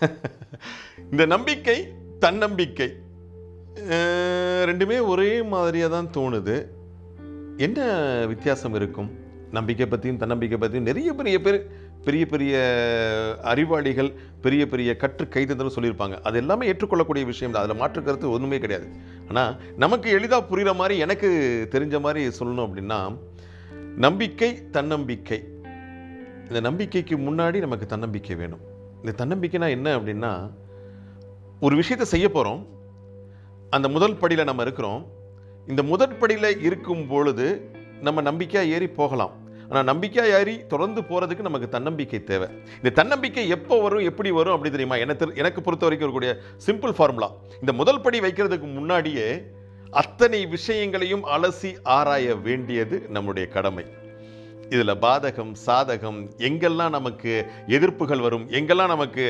இந்த நம்பிக்கை தன்னம்பிக்கை ரெண்டுமே ஒரே மாதிரியாக தான் தோணுது. என்ன வித்தியாசம் இருக்கும்? நம்பிக்கை பற்றியும் தன்னம்பிக்கை பற்றியும் நிறைய பெரிய பேர் பெரிய பெரிய அறிவாளிகள் பெரிய பெரிய கற்று கைதந்தரும் சொல்லியிருப்பாங்க. அது எல்லாமே ஏற்றுக்கொள்ளக்கூடிய விஷயம் தான். அதில் மாற்று கருத்து ஒன்றுமே கிடையாது. ஆனால் நமக்கு எளிதாக புரிகிற மாதிரி எனக்கு தெரிஞ்ச மாதிரி சொல்லணும் அப்படின்னா நம்பிக்கை தன்னம்பிக்கை. இந்த நம்பிக்கைக்கு முன்னாடி நமக்கு தன்னம்பிக்கை வேணும். இந்த தன்னம்பிக்கைனா என்ன அப்படின்னா ஒரு விஷயத்தை செய்ய போகிறோம் அந்த முதல் படியில் நம்ம இருக்கிறோம். இந்த முதல் படியில் இருக்கும் பொழுது நம்ம நம்பிக்கையாக ஏறி போகலாம். ஆனால் நம்பிக்கையாக ஏறி தொடர்ந்து போகிறதுக்கு நமக்கு தன்னம்பிக்கை தேவை. இந்த தன்னம்பிக்கை எப்போ வரும் எப்படி வரும் அப்படி தெரியுமா? எனக்கு எனக்கு பொறுத்த வரைக்கும் இருக்கக்கூடிய சிம்பிள் ஃபார்முலா இந்த முதல் படி வைக்கிறதுக்கு முன்னாடியே அத்தனை விஷயங்களையும் அலசி ஆராய வேண்டியது நம்முடைய கடமை. இதில் பாதகம் சாதகம் எங்கெல்லாம் நமக்கு எதிர்ப்புகள் வரும் எங்கெல்லாம் நமக்கு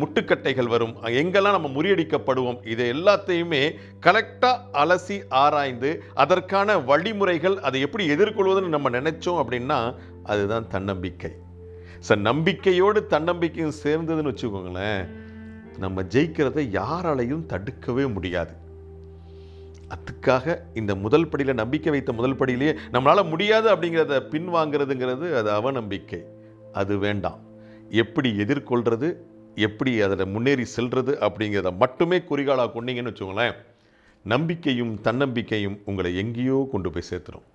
முட்டுக்கட்டைகள் வரும் எங்கெல்லாம் நம்ம முறியடிக்கப்படுவோம் இதை எல்லாத்தையுமே கரெக்டாக அலசி ஆராய்ந்து அதற்கான வழிமுறைகள் அதை எப்படி எதிர்கொள்வதுன்னு நம்ம நினைச்சோம் அப்படின்னா அதுதான் தன்னம்பிக்கை. சார் நம்பிக்கையோடு தன்னம்பிக்கையும் சேர்ந்ததுன்னு வச்சுக்கோங்களேன் நம்ம ஜெயிக்கிறத யாராலையும் தடுக்கவே முடியாது. அதுக்காக இந்த முதல் படியில் நம்பிக்கை வைத்த முதல் படியிலேயே நம்மளால் முடியாது அப்படிங்கிறத பின்வாங்கிறதுங்கிறது அது அவநம்பிக்கை. அது வேண்டாம். எப்படி எதிர்கொள்கிறது எப்படி அதில் முன்னேறி செல்வது அப்படிங்கிறத மட்டுமே குறிகாலாக கொண்டீங்கன்னு வச்சுக்கோங்களேன் நம்பிக்கையும் தன்னம்பிக்கையும் உங்களை எங்கேயோ கொண்டு போய் சேர்த்துரும்.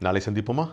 நாளை சந்திப்போமா?